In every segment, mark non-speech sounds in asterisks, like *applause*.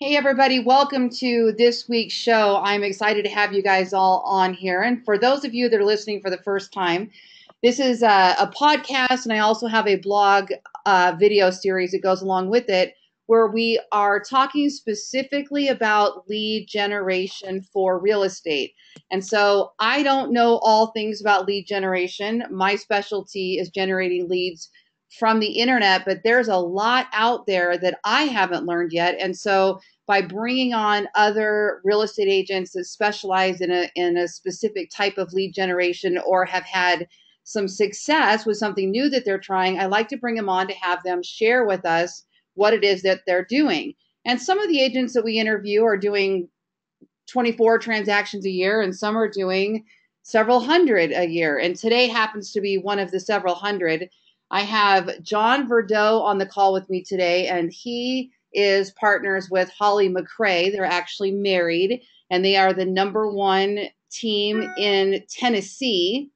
Hey, everybody, welcome to this week's show. I'm excited to have you guys all on here. And for those of you that are listening for the first time, this is a, a podcast, and I also have a blog uh, video series that goes along with it where we are talking specifically about lead generation for real estate. And so I don't know all things about lead generation. My specialty is generating leads from the internet, but there's a lot out there that I haven't learned yet. And so by bringing on other real estate agents that specialize in a in a specific type of lead generation or have had some success with something new that they're trying, I like to bring them on to have them share with us what it is that they're doing. And some of the agents that we interview are doing 24 transactions a year and some are doing several hundred a year. And today happens to be one of the several hundred. I have John Verdeaux on the call with me today, and he is partners with Holly McRae. They're actually married, and they are the number one team in Tennessee.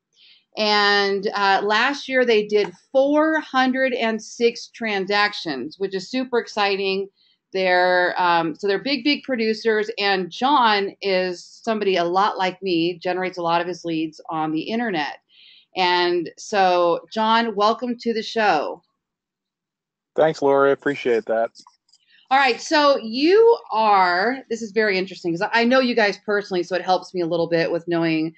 And uh, last year they did 406 transactions, which is super exciting. They're um, so they're big, big producers. And John is somebody a lot like me, generates a lot of his leads on the internet. And so, John, welcome to the show. Thanks, Lori. Appreciate that. All right, so you are. This is very interesting because I know you guys personally, so it helps me a little bit with knowing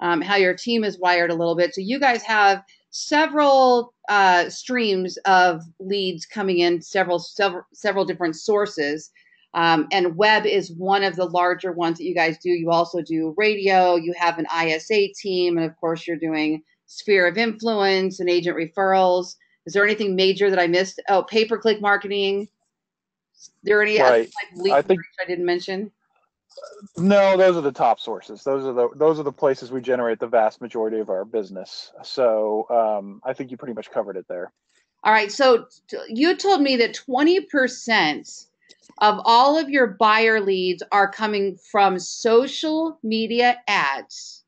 um, how your team is wired a little bit. So you guys have several uh, streams of leads coming in, several several several different sources, um, and web is one of the larger ones that you guys do. You also do radio. You have an ISA team, and of course, you're doing sphere of influence and agent referrals. Is there anything major that I missed? Oh, pay per click marketing there any right. like I think I didn't mention? No, those are the top sources. Those are the those are the places we generate the vast majority of our business. So um, I think you pretty much covered it there. All right. So you told me that twenty percent of all of your buyer leads are coming from social media ads,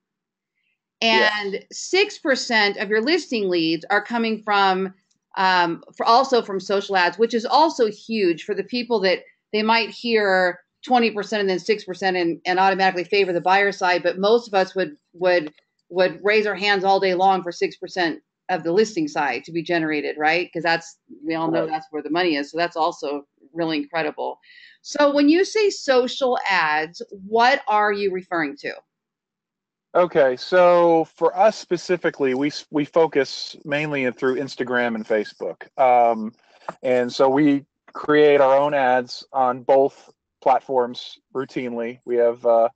and six yes. percent of your listing leads are coming from um, for also from social ads, which is also huge for the people that they might hear 20% and then 6% and, and automatically favor the buyer side. But most of us would would would raise our hands all day long for 6% of the listing side to be generated, right? Because that's we all know that's where the money is. So that's also really incredible. So when you say social ads, what are you referring to? Okay, so for us specifically, we we focus mainly through Instagram and Facebook, um, and so we create our own ads on both platforms routinely. We have uh,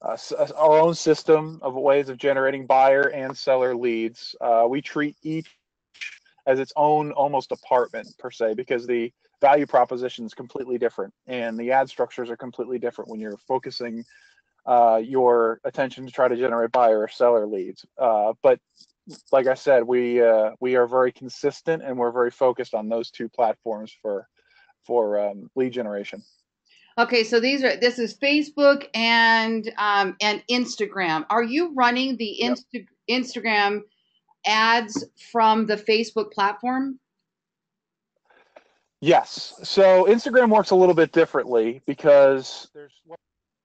uh, our own system of ways of generating buyer and seller leads. Uh, we treat each as its own almost apartment per se because the value proposition is completely different and the ad structures are completely different when you're focusing uh, your attention to try to generate buyer or seller leads. Uh, but like I said, we uh, we are very consistent and we're very focused on those two platforms for for um, lead generation. Okay, so these are this is Facebook and um, and Instagram. Are you running the Insta- yep. Instagram ads from the Facebook platform? Yes. So Instagram works a little bit differently because there's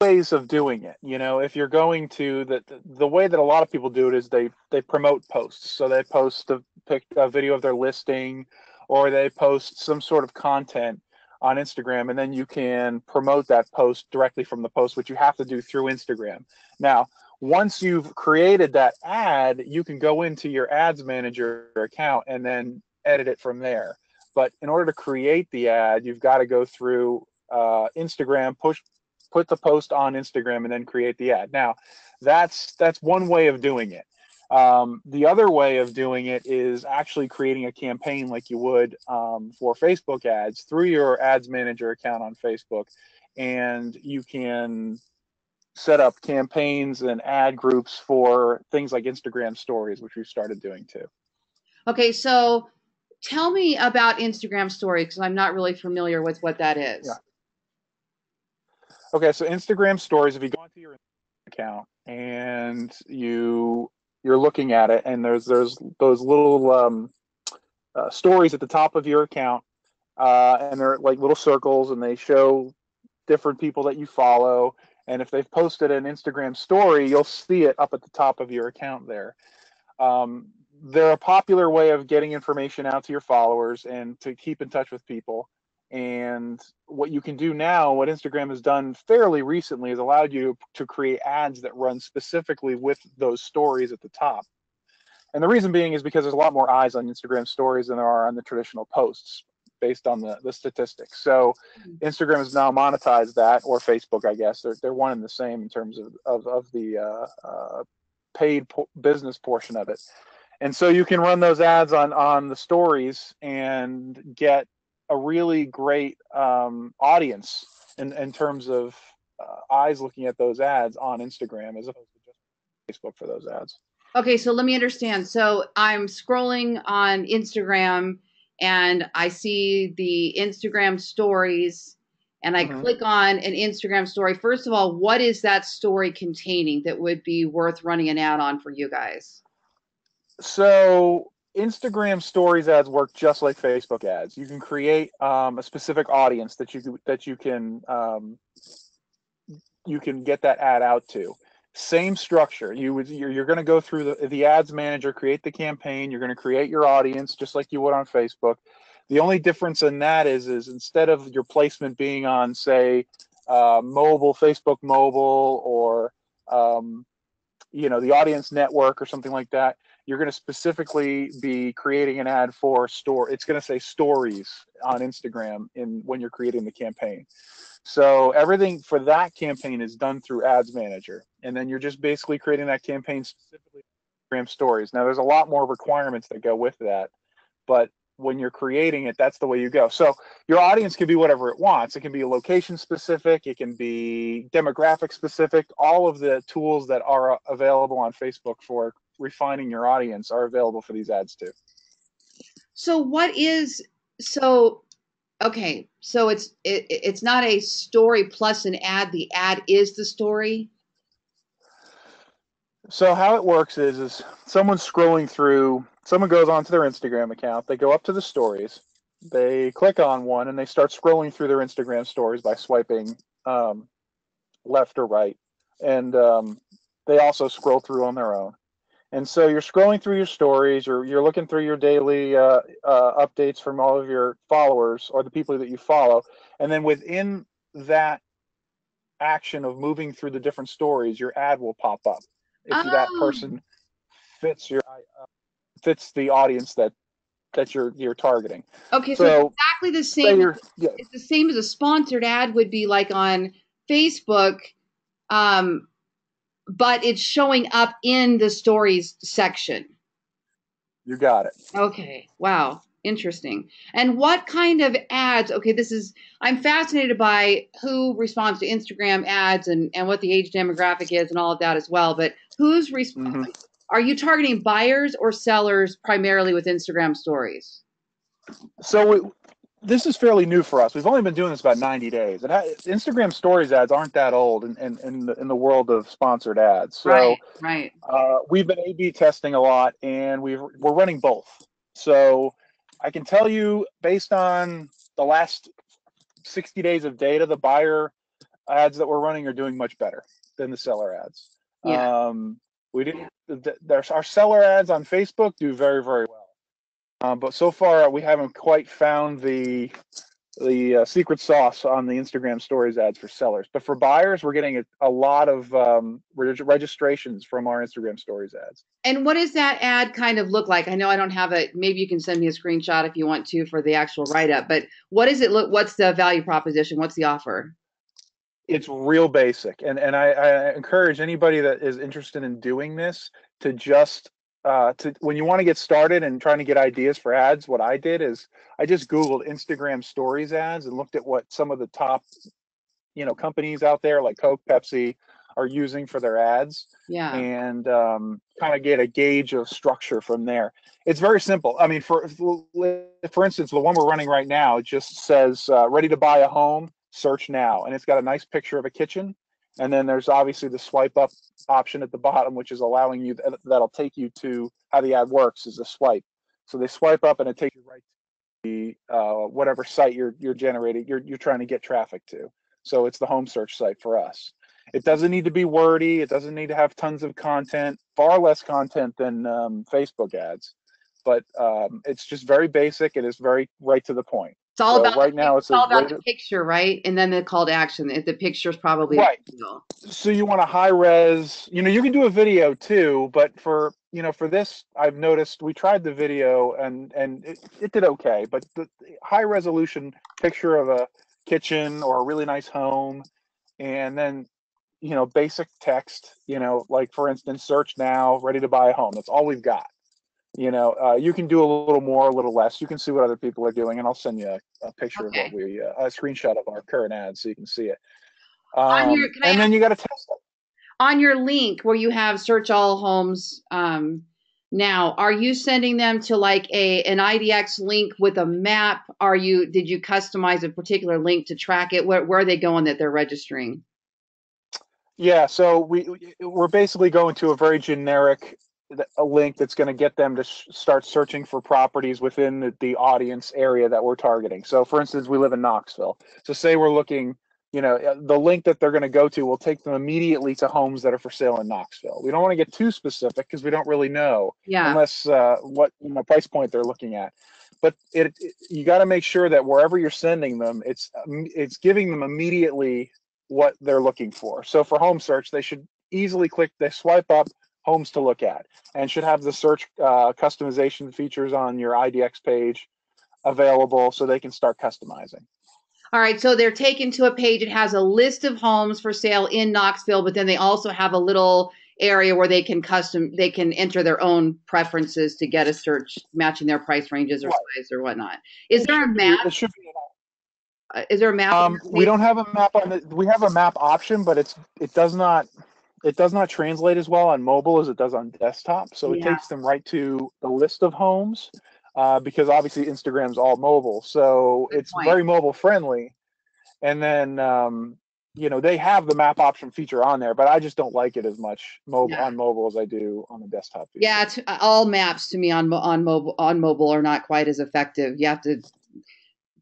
ways of doing it you know? If you're going to the the way that a lot of people do it is they they promote posts. So they post a pic a video of their listing or they post some sort of content on Instagram and then you can promote that post directly from the post which you have to do through Instagram. Now once you've created that ad you can go into your ads manager account and then edit it from there. But in order to create the ad you've got to go through uh, Instagram push put the post on Instagram and then create the ad. Now, that's that's one way of doing it. Um, the other way of doing it is actually creating a campaign like you would um, for Facebook ads through your ads manager account on Facebook, and you can set up campaigns and ad groups for things like Instagram stories, which we've started doing too. Okay, so tell me about Instagram stories because I'm not really familiar with what that is. Yeah. Okay, so Instagram stories, if you go into your account and you you're looking at it and there's there's those little um, uh, stories at the top of your account uh, and they're like little circles and they show different people that you follow. And if they've posted an Instagram story, you'll see it up at the top of your account there. Um, they're a popular way of getting information out to your followers and to keep in touch with people. And what you can do now, what Instagram has done fairly recently, is allowed you to create ads that run specifically with those stories at the top. And the reason being is because there's a lot more eyes on Instagram stories than there are on the traditional posts based on the, the statistics. So mm-hmm. Instagram has now monetized that, or Facebook, I guess. They're, they're one and the same in terms of, of, of the uh, uh, paid po- business portion of it. And so you can run those ads on, on the stories and get a really great um, audience in, in terms of uh, eyes looking at those ads on Instagram as opposed to just Facebook for those ads. Okay, so let me understand. So I'm scrolling on Instagram and I see the Instagram stories and I mm-hmm. click on an Instagram story. First of all, what is that story containing that would be worth running an ad on for you guys? So Instagram stories ads work just like Facebook ads. You can create um, a specific audience that you that you can um, you can get that ad out to. Same structure. You would you're, you're going to go through the the ads manager, create the campaign. You're going to create your audience just like you would on Facebook. The only difference in that is is instead of your placement being on say uh, mobile, Facebook mobile, or um, you know the audience network or something like that you're going to specifically be creating an ad for store it's going to say stories on instagram in when you're creating the campaign. So everything for that campaign is done through ads manager and then you're just basically creating that campaign specifically instagram stories. Now there's a lot more requirements that go with that but when you're creating it that's the way you go. So your audience can be whatever it wants. It can be location specific it can be demographic specific all of the tools that are available on facebook for refining your audience are available for these ads too. So what is so okay, so it's it, it's not a story plus an ad, the ad is the story. So how it works is is someone's scrolling through, someone goes onto their Instagram account, they go up to the stories, they click on one and they start scrolling through their Instagram stories by swiping um, left or right. And um, they also scroll through on their own. And so you're scrolling through your stories, or you're looking through your daily uh, uh, updates from all of your followers or the people that you follow, and then within that action of moving through the different stories, your ad will pop up if oh. that person fits your uh, fits the audience that that you're you're targeting. Okay, so, so exactly the same. Yeah. It's the same as a sponsored ad would be like on Facebook. Um, but it's showing up in the stories section. You got it. Okay. Wow. Interesting. And what kind of ads? Okay, this is, I'm fascinated by who responds to Instagram ads and, and what the age demographic is and all of that as well. But who's, responding? mm-hmm. are you targeting buyers or sellers primarily with Instagram stories? So this is fairly new for us. We've only been doing this about 90 days. And Instagram stories ads aren't that old in, in, in, the, in the world of sponsored ads. So right, right. Uh, we've been A/B testing a lot, and we've we're running both. So I can tell you, based on the last 60 days of data, the buyer ads that we're running are doing much better than the seller ads. Yeah. Um, we didn't. There's our seller ads on Facebook do very very well. Um, but so far, we haven't quite found the the uh, secret sauce on the Instagram stories ads for sellers. But for buyers, we're getting a, a lot of um, registrations from our Instagram stories ads. And what does that ad kind of look like? I know I don't have it. Maybe you can send me a screenshot if you want to for the actual write up. But what does it look? What's the value proposition? What's the offer? It's real basic, and and I, I encourage anybody that is interested in doing this to just uh, to when you want to get started and trying to get ideas for ads, what I did is I just Googled Instagram stories ads and looked at what some of the top, you know, companies out there like Coke, Pepsi are using for their ads. Yeah. And um, kind of get a gauge of structure from there. It's very simple. I mean, for for instance, the one we're running right now, it just says uh, ready to buy a home, search now, and it's got a nice picture of a kitchen and then there's obviously the swipe up option at the bottom, which is allowing you, that'll take you to how the ad works is a swipe. So they swipe up and it takes you right to the uh, whatever site you're you're generating, you're you're trying to get traffic to. So it's the home search site for us. It doesn't need to be wordy. It doesn't need to have tons of content, far less content than um, Facebook ads. But um, it's just very basic. It is very right to the point. It's all So about right the, now it's it says all about the picture, right? And then the call to action. If the is probably Right. so you want a high res you know you can do a video too but for you know for this i've noticed we tried the video and and it, it did okay but the high resolution picture of a kitchen or a really nice home and then you know basic text you know like for instance search now ready to buy a home that's all we've got you know uh, you can do a little more a little less. You can see what other people are doing and i'll send you a, a picture Okay. of what we uh, a screenshot of our current ad so you can see it. On um, your- can I and then you got to test it. on your link where you have search all homes um, now are you sending them to like a an idx link with a map? Are you did you customize a particular link to track it? Where, where are they going that they're registering? Yeah, so we we're basically going to a very generic a link that's going to get them to sh- start searching for properties within the, the audience area that we're targeting. So, for instance, we live in Knoxville. So, say we're looking, you know, uh, the link that they're going to go to will take them immediately to homes that are for sale in Knoxville. We don't want to get too specific because we don't really know yeah unless uh, what you know price point they're looking at. But it, it you got to make sure that wherever you're sending them, it's um, it's giving them immediately what they're looking for. So for home search, they should easily click, they swipe up homes to look at, and should have the search uh, customization features on your IDX page available so they can start customizing. all right so they're taken to a page it has a list of homes for sale in knoxville but then they also have a little area where they can custom they can enter their own preferences to get a search matching their price ranges or Right. size or whatnot is there a map It should be. Uh, is there a map Um, we don't have a map on the. We have a map option, but it's it does not it does not translate as well on mobile as it does on desktop. So it Yeah. takes them right to the list of homes uh, because obviously Instagram's all mobile, so Good it's point. very mobile friendly. And then um, you know they have the map option feature on there, but I just don't like it as much mobile Yeah. on mobile as I do on the desktop. feature. Yeah, uh, all maps to me on on mobile on mobile are not quite as effective. You have to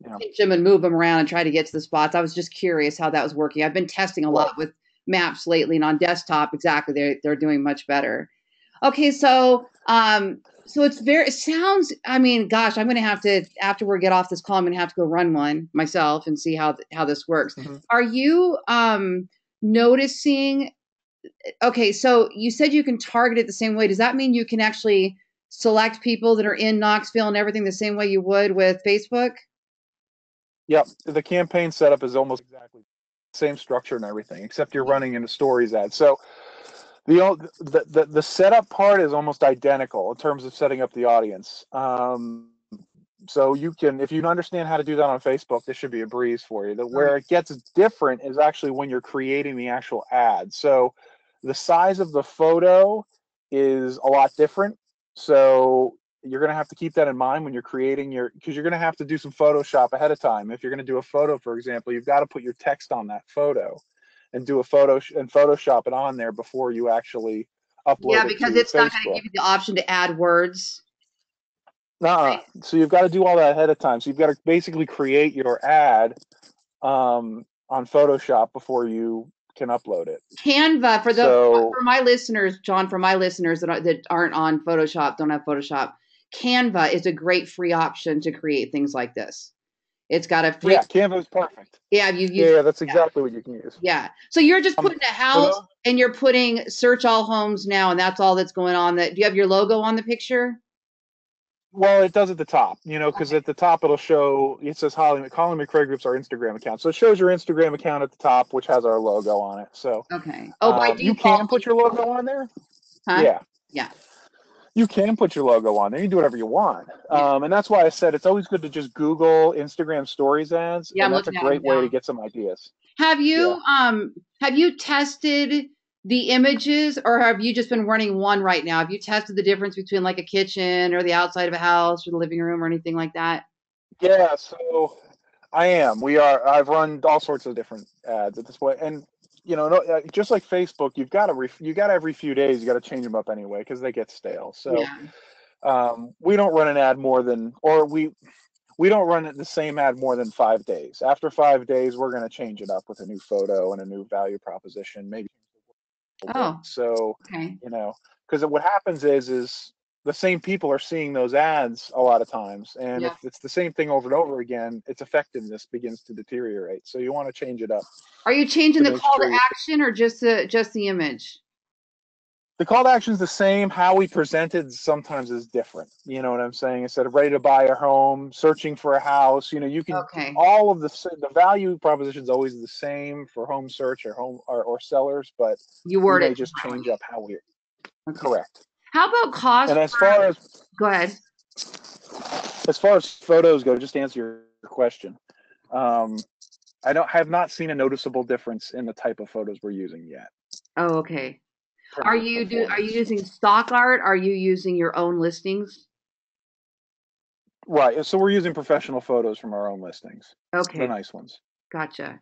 Yeah. pinch them and move them around and try to get to the spots. I was just curious how that was working. I've been testing a lot with maps lately, and on desktop, exactly, they're they're doing much better. Okay, so um, so it's very. It sounds. I mean, gosh, I'm going to have to after we get off this call. I'm going to have to go run one myself and see how how this works. Mhm. Are you um noticing? Okay, so you said you can target it the same way. Does that mean you can actually select people that are in Knoxville and everything the same way you would with Facebook? Yep, the campaign setup is almost exactly the same structure and everything, except you're running in a stories ad. So the, the the the setup part is almost identical in terms of setting up the audience. Um, so you can, if you understand how to do that on Facebook, this should be a breeze for you. The, where it gets different is actually when you're creating the actual ad. So the size of the photo is a lot different. So you're going to have to keep that in mind when you're creating your because you're going to have to do some photoshop ahead of time if you're going to do a photo for example you've got to put your text on that photo and do a photo and photoshop it on there before you actually upload yeah, it because to it's not going to give you the option to add words. Nuh-uh. So you've got to do all that ahead of time. So you've got to basically create your ad um, on Photoshop before you can upload it. Canva for the So- for my listeners, John, for my listeners that are, that aren't on Photoshop, don't have Photoshop. Canva is a great free option to create things like this. It's got a free Yeah, Canva is perfect. yeah, you Yeah, use yeah, that's exactly what you can use. yeah. So you're just Um, putting a house Hello? and you're putting search all homes now, and that's all that's going on. That do you have your logo on the picture? Well, it does at the top, you know, because at the top it'll show it says Holly Colin McRae Group's our Instagram account, so it shows your Instagram account at the top, which has our logo on it. So Okay. Oh, by um, you can put your logo on there. huh? Yeah. Yeah. You can put your logo on there. You can do whatever you want. Yeah. Um, and that's why I said it's always good to just Google Instagram stories ads. Yeah, and that's a great way to get some ideas. Have you um have you tested the images or have you just been running one right now? Have you tested the difference between like a kitchen or the outside of a house or the living room or anything like that? Yeah, so I am. We are. I've run all sorts of different ads at this point, and you know, no, uh, just like Facebook, you've got to ref- you got every few days you got to change them up anyway because they get stale. So yeah. um, we don't run an ad more than, or we we don't run the same ad more than five days. After five days, we're going to change it up with a new photo and a new value proposition, maybe. Oh. So Okay. you know, because what happens is is the same people are seeing those ads a lot of times, and Yeah. if it's the same thing over and over again, its effectiveness begins to deteriorate. So you want to change it up. Are you changing the call sure to action or just the just the image? the call to action is the same. How we presented sometimes is different. You know what I'm saying? Instead of ready to buy a home, searching for a house, you know, you can Okay. all of the the value proposition is always the same for home search or home or, or sellers, but You word it. just change up how we Okay. correct. How about cost? And as far as go ahead. as far as photos go, just to answer your question, um, I don't have not seen a noticeable difference in the type of photos we're using yet. Oh, okay. Are you do? Are you using stock art? Are you using your own listings? Right. So we're using professional photos from our own listings, Okay. the nice ones. Gotcha.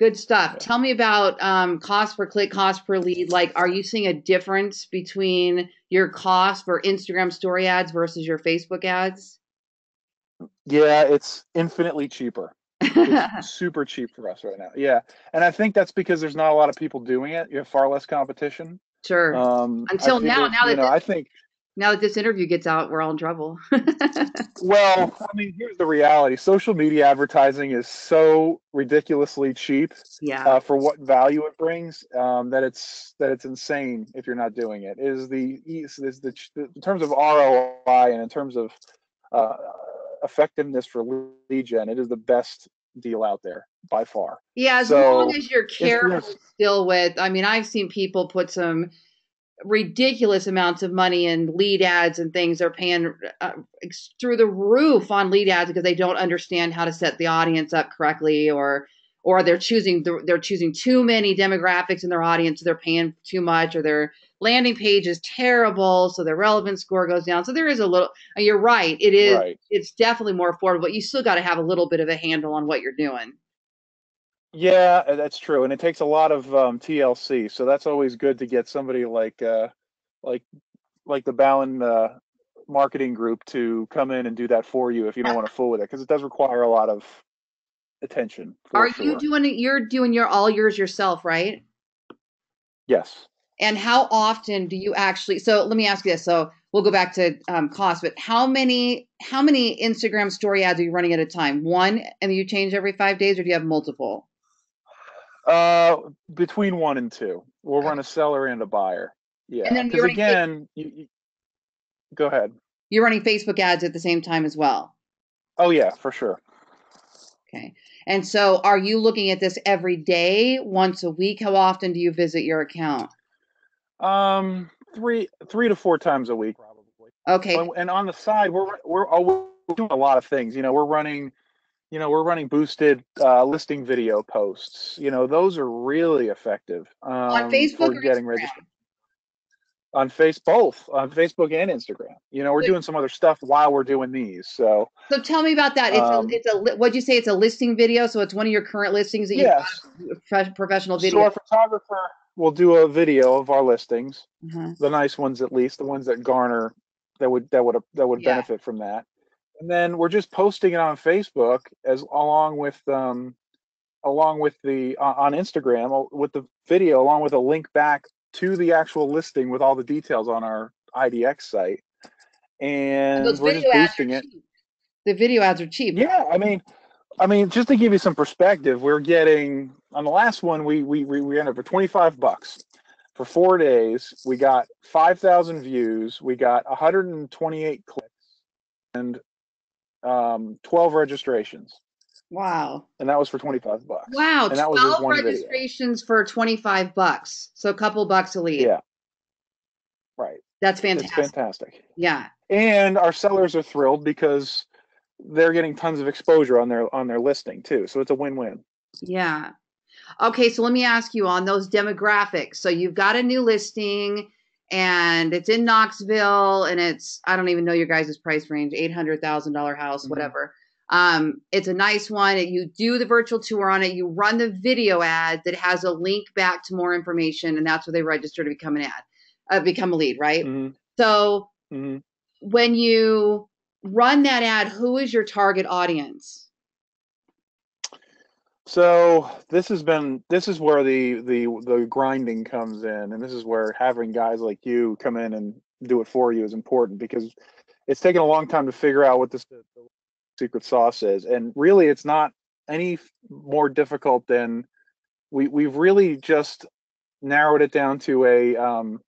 Good stuff. Tell me about um, cost per click, cost per lead. Like, are you seeing a difference between your cost for Instagram story ads versus your Facebook ads? Yeah, it's infinitely cheaper. It's *laughs* super cheap for us right now. Yeah, and I think that's because there's not a lot of people doing it. You have far less competition. sure. Um, Until now- now that know, I think. Now that this interview gets out, we're all in trouble. *laughs* Well, I mean, here's the reality: social media advertising is so ridiculously cheap yeah. uh, for what value it brings um, that it's that it's insane if you're not doing it. Is the is the in terms of ROI and in terms of uh, effectiveness for lead gen, it is the best deal out there by far. Yeah, as So, long as you're careful still with, I mean, I've seen people put some ridiculous amounts of money in lead ads and things. They're paying uh, through the roof on lead ads because they don't understand how to set the audience up correctly, or or they're choosing they're choosing too many demographics in their audience, so they're paying too much, or their landing page is terrible, so their relevance score goes down. So there is a little. You're right. It is. Right. It's definitely more affordable. But you still got to have a little bit of a handle on what you're doing. Yeah, that's true, and it takes a lot of um, TLC. So that's always good to get somebody like uh, like like the Ballen uh, marketing group to come in and do that for you if you don't want to fool with it, because it does require a lot of attention. Are sure. you doing it? You're doing your all yours yourself, right? Yes. And how often do you actually? So let me ask you this. So we'll go back to um, cost, but how many how many Instagram story ads are you running at a time? One, and you change every five days, or do you have multiple? Uh, between one and two, we'll run a seller and a buyer. Yeah, then because you're again, you, you, go ahead. You're running Facebook ads at the same time as well. Oh yeah, for sure. Okay. And so, are you looking at this every day, once a week? How often do you visit your account? Um, three three to four times a week, probably. Okay. And- And on the side, we're we're always doing a lot of things. You know, we're running, you know, we're running boosted uh, listing video posts. You know, those are really effective um, on Facebook for or getting Instagram? registered. On face both on Facebook and Instagram. You know, we're doing some other stuff while we're doing these. So So tell me about that. It's Um, a, it's a, what'd you say? It's a listing video. So it's one of your current listings that yes, you have professional so video. our photographer will do a video of our listings, Uh-huh. the nice ones at least, the ones that garner that would that would that would Yeah. benefit from that. And then we're just posting it on Facebook as along with um along with the uh, on Instagram with the video along with a link back to the actual listing with all the details on our IDX site. And, Those we're just boosting it. cheap. The video ads are cheap. Yeah, I mean, I mean, just to give you some perspective, we're getting on the last one we we we, we ended up for twenty five bucks for four days. We got five thousand views. We got one hundred and twenty eight clicks and um, twelve registrations, Wow. and that was for twenty five bucks. Wow. and that was just 12 one video. registrations for 25 bucks. So a couple bucks a lead. Yeah, right. That's It's fantastic. fantastic. Yeah. and our sellers are thrilled because they're getting tons of exposure on their on their listing too. So it's a win win. Yeah. Okay, so let me ask you on those demographics. So you've got a new listing and it's in Knoxville and it's I don't even know your guys' price range, $800,000 house, Mhm. whatever. Um, it's a nice one. You do the virtual tour on it. You run the video ad that has a link back to more information, and that's where they register to become an ad, uh, become a lead, right? hmm So hmm when you run that ad, who is your target audience? So this has been this is where the the the grinding comes in, and this is where having guys like you come in and do it for you is important because it's taken a long time to figure out what this secret sauce is, and really it's not any more difficult than we we've really just narrowed it down to a um,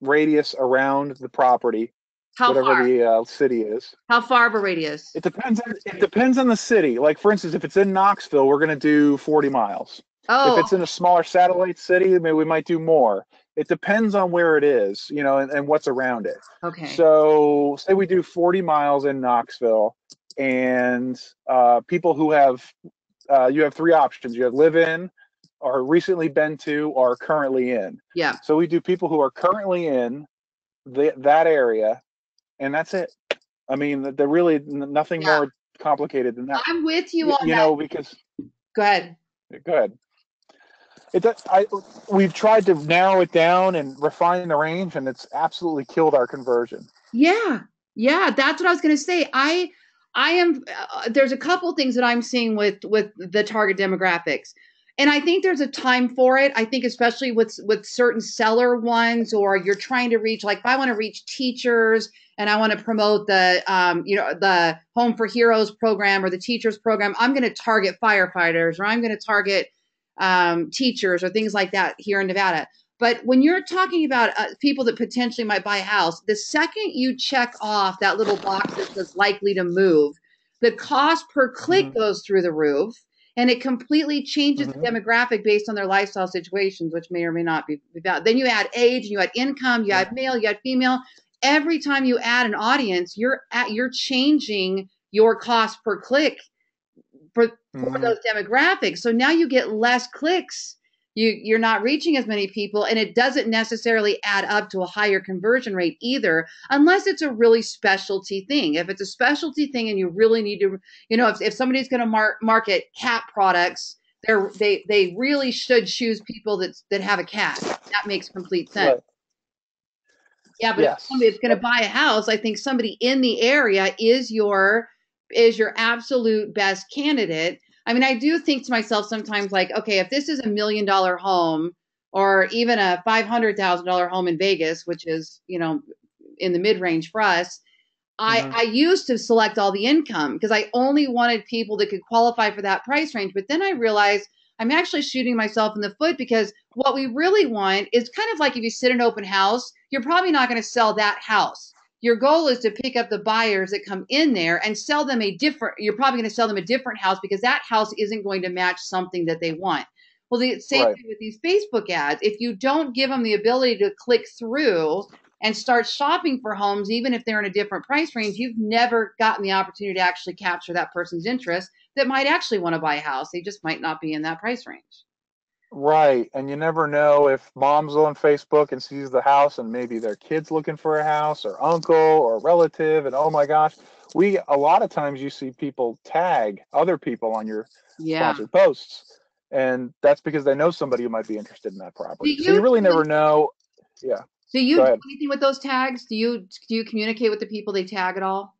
radius around the property How whatever far? the uh, city is. How far of a radius? It depends. On, it depends on the city. Like for instance, if it's in Knoxville, we're going to do 40 miles. Oh, If it's in a smaller satellite city, maybe we might do more. It depends on where it is, you know, and, and what's around it. okay. So say we do 40 miles in Knoxville, and uh, people who have uh, you have three options. You have live in, or recently been to, or currently in. yeah. So we do people who are currently in the, that area, and that's it. I mean, they're really nothing Yeah. more complicated than that. I'm with you on you that. know, because Go ahead. go ahead. It, does- I, we've tried to narrow it down and refine the range, and it's absolutely killed our conversion. Yeah, yeah, that's what I was going to say. I, I am. Uh, there's a couple things that I'm seeing with with the target demographics, and I think there's a time for it. I think especially with with certain seller ones, or you're trying to reach. Like if I want to reach teachers and I want to promote the, um, you know, the Home for Heroes program or the teachers program, I'm going to target firefighters or I'm going to target um, teachers or things like that here in Nevada. But when you're talking about uh, people that potentially might buy a house, the second you check off that little box that says likely to move, the cost per click Mhm. goes through the roof and it completely changes Mhm. the demographic based on their lifestyle situations, which may or may not be valid. Then you add age, and you add income, you add male, you add female. Every time you add an audience, you're at, you're changing your cost per click for for Mhm. those demographics. So now you get less clicks. You you're not reaching as many people, and it doesn't necessarily add up to a higher conversion rate either, unless it's a really specialty thing. If it's a specialty thing and you really need to, you know, if, if somebody's going to mar- market cat products, they're they they really should choose people that that have a cat. That makes complete sense. Right. Yeah, but Yes. if somebody's going to buy a house, I think somebody in the area is your is your absolute best candidate. I mean, I do think to myself sometimes like, okay, if this is a million dollar home or even a five hundred thousand dollar home in Vegas, which is you know in the mid range for us, I Mhm. I used to select all the income because I only wanted people that could qualify for that price range. But then I realized I'm actually shooting myself in the foot because what we really want is kind of like if you sit in an open house, you're probably not going to sell that house. Your goal is to pick up the buyers that come in there and sell them a different, you're probably going to sell them a different house because that house isn't going to match something that they want. Well, the same Right. thing with these Facebook ads. If you don't give them the ability to click through and start shopping for homes, even if they're in a different price range, you've never gotten the opportunity to actually capture that person's interest that might actually want to buy a house. They just might not be in that price range. Right. And you never know if mom's on Facebook and sees the house and maybe their kid's looking for a house or uncle or relative. And oh my gosh, we, a lot of times you see people tag other people on your Yeah. sponsored posts. And that's because they know somebody who might be interested in that property. Do so you you really really- never know. Yeah. Do you do anything with those tags? Do you do you communicate with the people they tag at all?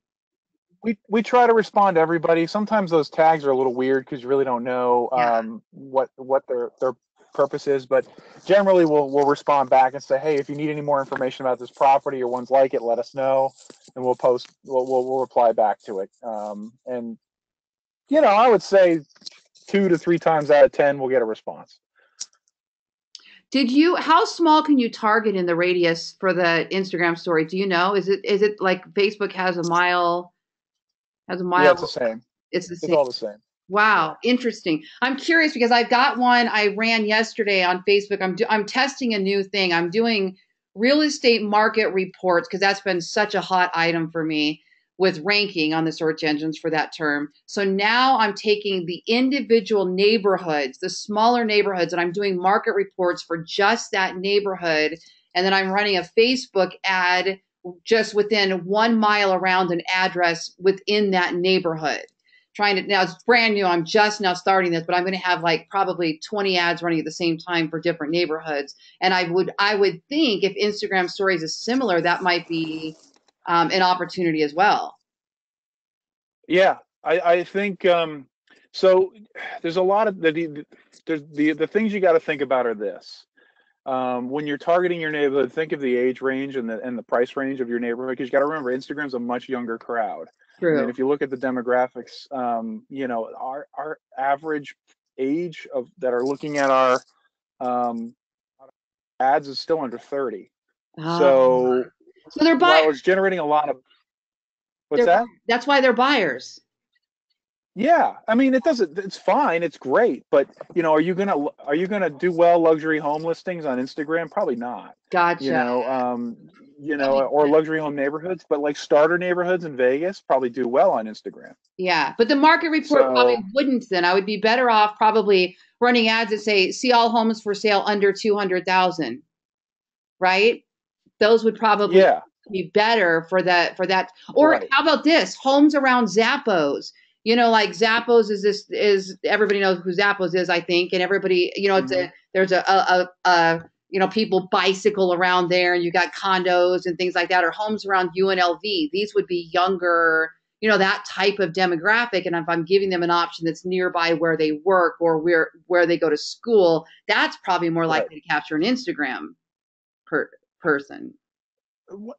We, we try to respond to everybody. Sometimes those tags are a little weird because you really don't know Yeah. um, what what their their purpose is. But generally, we'll we'll respond back and say, hey, if you need any more information about this property or ones like it, let us know, and we'll post. We'll we'll, we'll reply back to it. Um, and you know, I would say two to three times out of ten, we'll get a response. Did you how small can you target in the radius for the Instagram story? Do you know? Is it is it like Facebook has a mile has a Yeah, it's the same. it's the It's same. all the same. Wow, interesting. I'm curious because I've got one I ran yesterday on Facebook. I'm do, I'm testing a new thing. I'm doing real estate market reports because that's been such a hot item for me with ranking on the search engines for that term. So now I'm taking the individual neighborhoods, the smaller neighborhoods, and I'm doing market reports for just that neighborhood. And then I'm running a Facebook ad just within one mile around an address within that neighborhood trying to now it's brand new i'm just now starting this but i'm going to have like probably 20 ads running at the same time for different neighborhoods and i would i would think if instagram stories is similar that might be um, an opportunity as well Yeah, I, I think um, so. There's a lot of the the the, the, the things you got to think about are this. Um, when you're targeting your neighborhood, think of the age range and the and the price range of your neighborhood because you got to remember Instagram's a much younger crowd. True. And if you look at the demographics, um, you know our our average age of that are looking at our um, ads is still under 30. Ah. So so they're buyers. it's generating a lot of what's They're- that? That's why they're buyers. Yeah, I mean it doesn't. It's fine. It's great, but you know, are you gonna are you gonna do well luxury home listings on Instagram? Probably not. Gotcha. You know, um, you know, or luxury home neighborhoods, but like starter neighborhoods in Vegas probably do well on Instagram. Yeah, but the market report probably wouldn't then. I would be better off probably running ads that say see all homes for sale under 200,000. Right? Those would probably Yeah, be better for that for that. Or Right. how about this? Homes around Zappos. You know, like Zappos is this is everybody knows who Zappos is, I think, and everybody, you know, it's Mm-hmm. a there's a, a, a, a you know people bicycle around there, and you got condos and things like that, or homes around UNLV. These would be younger, you know, that type of demographic. And if I'm giving them an option that's nearby where they work or where where they go to school, that's probably more Right. likely to capture an Instagram per person.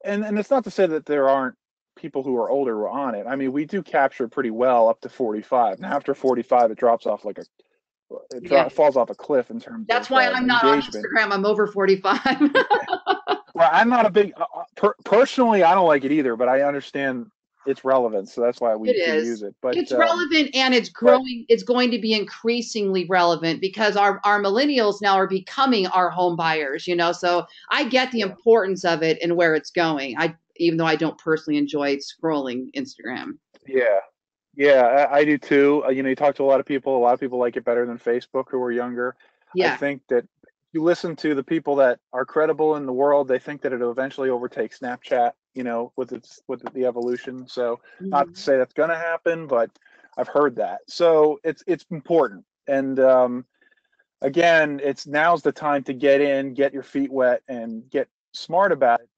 and and it's not to say that there aren't people who are older were on it. I mean, we do capture pretty well up to 45. Now after 45, it drops off like a it dro- Yeah. falls off a cliff in terms That's of why uh, I'm not on. Instagram. I'm over 45. *laughs* Well, I'm not a big uh, uh, per, personally. I don't like it either, but I understand its relevance, so that's why we It use it. But it's um, relevant and it's growing. It's going to be increasingly relevant because our, our millennials now are becoming our home buyers, you know? So I get the Yeah. importance of it and where it's going. I, even though I don't personally enjoy scrolling Instagram. Yeah, yeah, I, I do too. Uh, you know, you talk to a lot of people. A lot of people like it better than Facebook who are younger. I think that you listen to the people that are credible in the world. They think that it'll eventually overtake Snapchat. You know, with its with the evolution. So not Mhm. to say that's going to happen, but I've heard that. So it's it's important. And um, again, it's now's the time to get in, get your feet wet, and get smart about it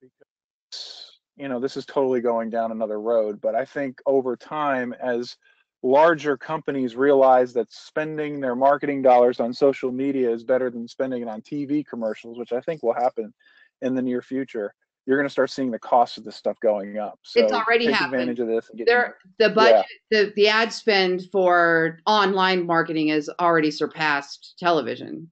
you know this is totally going down another road. But I think over time, as larger companies realize that spending their marketing dollars on social media is better than spending it on TV commercials, which I think will happen in the near future. You're going to start seeing the cost of this stuff going up. So It's already take happened. advantage of this. There the budget the, the ad spend for online marketing has already surpassed television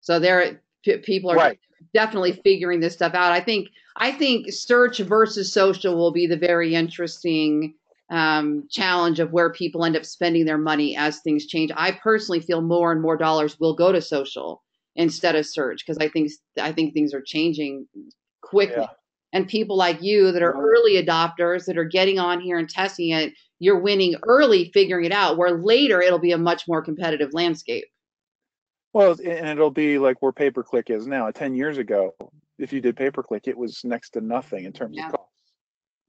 so there p- people are right. definitely figuring this stuff out i think i think search versus social will be the very interesting um, challenge of where people end up spending their money as things change i personally feel more and more dollars will go to social instead of search because i think i think things are changing quickly Yeah. and people like you that are Yeah. early adopters that are getting on here and testing it you're winning early figuring it out where later it'll be a much more competitive landscape Well, and it'll be like where pay per click is now. Ten years ago, if you did pay per click, it was next to nothing in terms Yeah. of cost.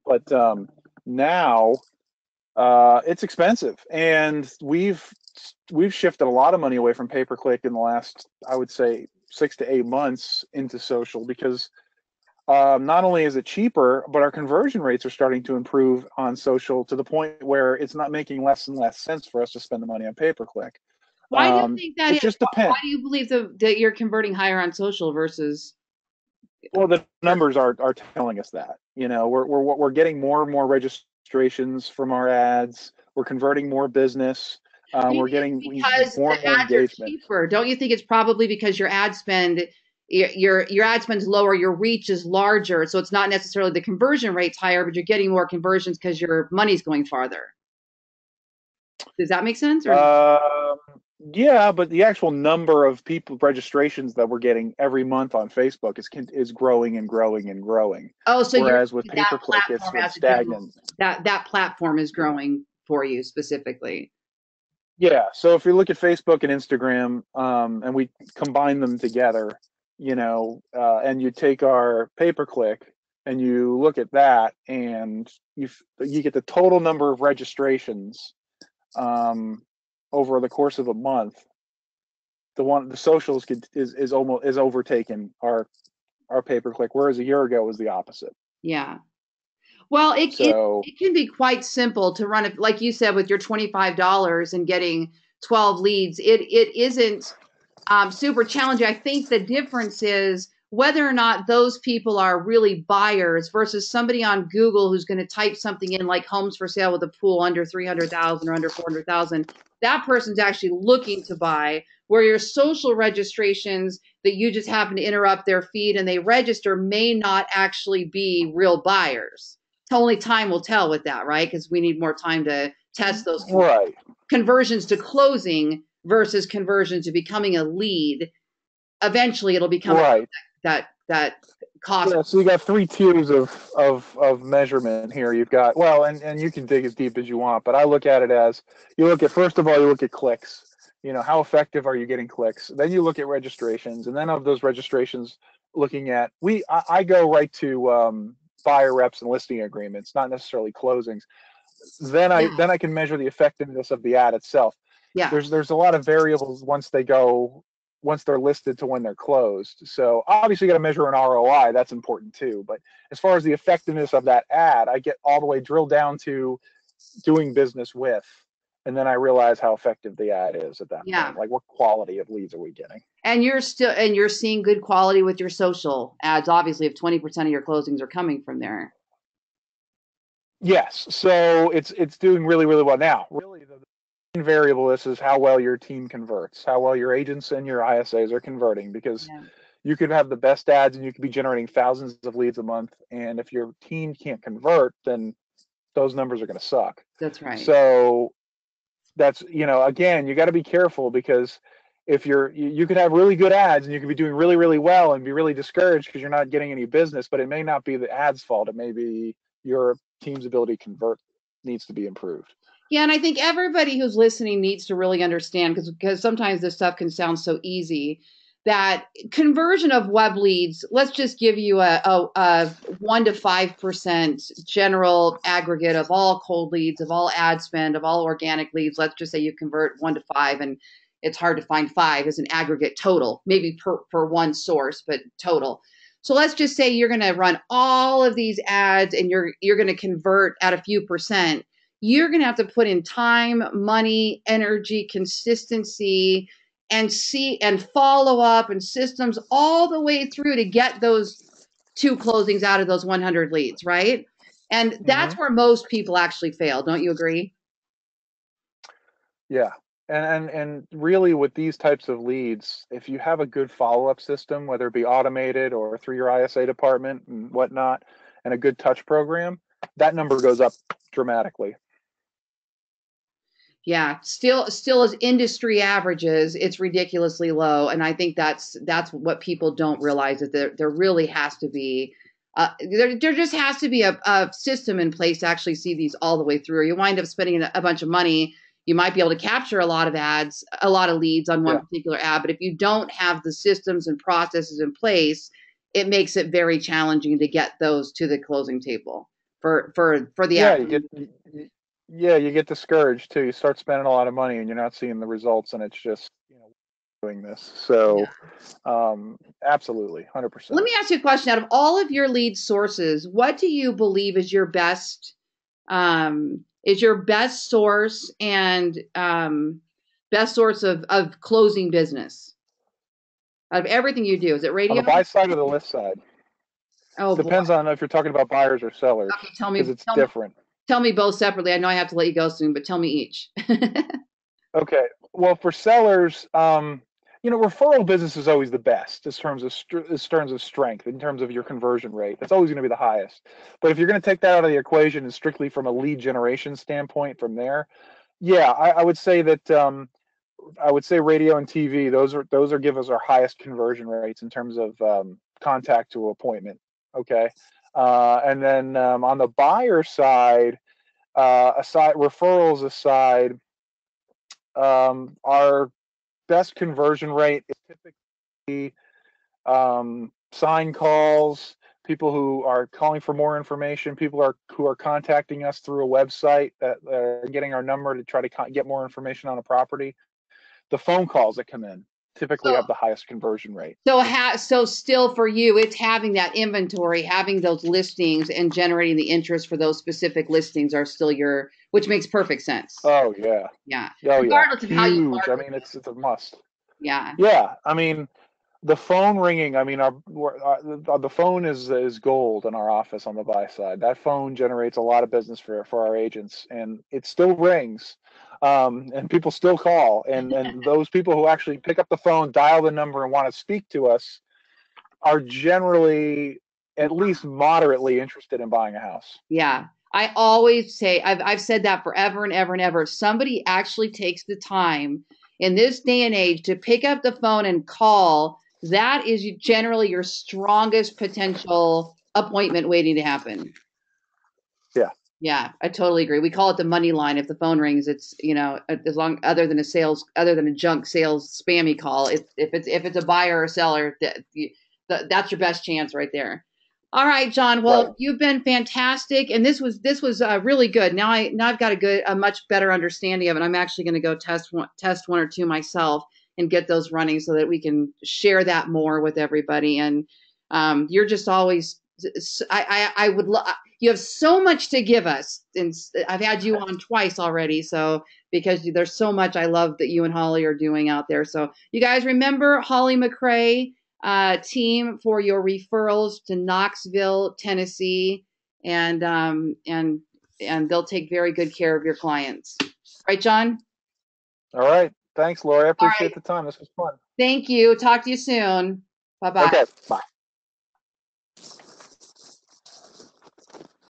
But um, now uh, it's expensive, and we've we've shifted a lot of money away from pay per click in the last, I would say, six to eight months into social because um, not only is it cheaper, but our conversion rates are starting to improve on social to the point where it's not making less and less sense for us to spend the money on pay per click. Why do Um, you think that it just depends. why do you believe the, that you're converting higher on social versus Well, the numbers are are telling us that. You know, we're we're we're getting more and more registrations from our ads. We're converting more business. Um, we're getting because more the and more ads are engagement. cheaper don't you think it's probably because your ad spend your, your your ad spend's lower your reach is larger so it's not necessarily the conversion rate's higher but you're getting more conversions because your money's going farther does that make sense or Um, yeah, but the actual number of people registrations that we're getting every month on Facebook is is growing and growing and growing. oh so Whereas with pay per click, it's platform sort of as a general- stagnant. that that platform is growing for you specifically Yeah. So if you look at Facebook and Instagram, um, and we combine them together, you know, uh, and you take our pay per click and you look at that, and you you get the total number of registrations um, over the course of a month. The one the socials could, is is almost is overtaken our our pay per click, whereas a year ago was the opposite. Yeah. Well, it, so, it, it can be quite simple to run it, like you said, with your $25 and getting 12 leads. It It isn't um, super challenging. I think the difference is whether or not those people are really buyers versus somebody on Google who's going to type something in like homes for sale with a pool under 300,000 or under 400,000. That person's actually looking to buy. Where your social registrations that you just happen to interrupt their feed and they register may not actually be real buyers. Only time will tell with that, right? Because we need more time to test those right. conversions to closing versus conversions to becoming a lead. Eventually, it'll become right. that that cost. Yeah, so you got three tiers of, of of measurement here. You've got well, and and you can dig as deep as you want, but I look at it as you look at first of all, you look at clicks. You know, how effective are you getting clicks? Then you look at registrations, and then of those registrations, looking at we I, I go right to um, buyer reps and listing agreements, not necessarily closings. Then I yeah. then I can measure the effectiveness of the ad itself. Yeah. There's there's a lot of variables once they go once they're listed to when they're closed. So obviously you got to measure an ROI. That's important too. But as far as the effectiveness of that ad, I get all the way drilled down to doing business with and then I realize how effective the ad is at that yeah. point. Like what quality of leads are we getting? And you're still and you're seeing good quality with your social ads. Obviously, if twenty percent of your closings are coming from there. Yes, so it's it's doing really really well now. Really, the variable this is how well your team converts, how well your agents and your ISAs are converting, because. Yeah. You could have the best ads and you could be generating thousands of leads a month. And if your team can't convert, then those numbers are going to suck. That's right. So that's you know again you got to be careful because if you're you, you could have really good ads and you could be doing really really well and be really discouraged because you're not getting any business but it may not be the ads fault it may be your team's ability to convert needs to be improved yeah and i think everybody who's listening needs to really understand because because sometimes this stuff can sound so easy that conversion of web leads, let's just give you a, a, a, one to five percent general aggregate of all cold leads, of all ad spend, of all organic leads. Let's just say you convert one to five, and it's hard to find five as an aggregate total, maybe per, per one source, but total. So let's just say you're going to run all of these ads and you're you're going to convert at a few percent. You're going to have to put in time, money, energy, consistency, and see and follow up and systems all the way through to get those two closings out of those 100 leads, right? And that's mm-hmm. where most people actually fail. Don't you agree? Yeah. And, and and really with these types of leads, if you have a good follow-up system, whether it be automated or through your ISA department and whatnot, and a good touch program, that number goes up dramatically. Yeah, still still as industry averages, it's ridiculously low, and I think that's that's what people don't realize that there there really has to be. Uh, there, there just has to be a, a system in place to actually see these all the way through. You wind up spending a, bunch of money. You might be able to capture a lot of ads, a lot of leads on one yeah. particular ad, but if you don't have the systems and processes in place, it makes it very challenging to get those to the closing table for for for the yeah. Yeah, you get discouraged too. You start spending a lot of money and you're not seeing the results, and it's just you know doing this. So, um, absolutely, hundred percent. Let me ask you a question. Out of all of your lead sources, what do you believe is your best? Um, is your best source and um, best source of of closing business? Out of everything you do, is it radio? On the buy side or the list side? Oh, depends boy. on if you're talking about buyers or sellers. Okay, tell me. Because it's tell different. Me tell me both separately. I know I have to let you go soon, but tell me each. *laughs* okay. Well, for sellers, um, you know, referral business is always the best in terms of in terms of strength, in terms of your conversion rate. That's always going to be the highest. But if you're going to take that out of the equation and strictly from a lead generation standpoint, from there, yeah, I, I would say that um, I would say radio and TV. Those are those are give us our highest conversion rates in terms of um, contact to appointment. Okay, uh, and then um, on the buyer side, uh, aside referrals aside, um, our best conversion rate is typically um, sign calls, people who are calling for more information, people are who are contacting us through a website that are getting our number to try to get more information on a property, the phone calls that come in. Typically So- have the highest conversion rate. So ha- so still for you, it's having that inventory, having those listings, and generating the interest for those specific listings are still your, which makes perfect sense. Oh yeah, yeah, oh Regardless yeah, of how you huge. I mean, it's it's a must. yeah, Yeah, I mean, the phone ringing. I mean, our, our uh, the, the phone is is gold in our office on the buy side. That phone generates a lot of business for for our agents, and it still rings, um, and people still call. And and *laughs* those people who actually pick up the phone, dial the number, and want to speak to us, are generally at least moderately interested in buying a house. yeah. I always say I've I've said that forever and ever and ever. If somebody actually takes the time in this day and age to pick up the phone and call, that is generally your strongest potential appointment waiting to happen. Yeah. Yeah, I totally agree. We call it the money line. If the phone rings, it's you know as long other than a sales, other than a junk sales spammy call. If if it's if it's a buyer or seller, that that's your best chance right there. All right, John. Well, Right. you've been fantastic, and this was this was uh, really good. Now I now I've got a good a much better understanding of it. I'm actually going to go test one test one or two myself and get those running so that we can share that more with everybody. And um, you're just always I I, I would love you have so much to give us, and I've had you on twice already. So because there's so much I love that you and Holly are doing out there. So you guys remember Holly McRae uh, team for your referrals to Knoxville, Tennessee, and um, and and they'll take very good care of your clients. Right, John? All right, thanks, Lori. I appreciate right. the time. This was fun. Thank you. Talk to you soon. Bye bye. Okay, bye.